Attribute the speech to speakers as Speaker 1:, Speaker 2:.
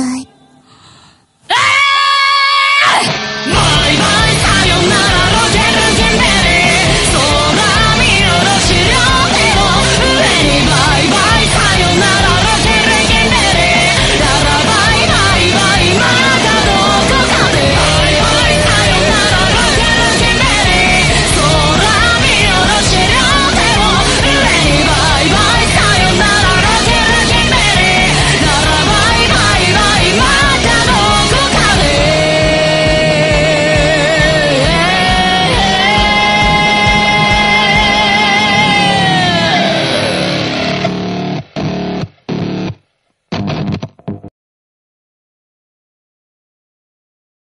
Speaker 1: はい